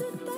it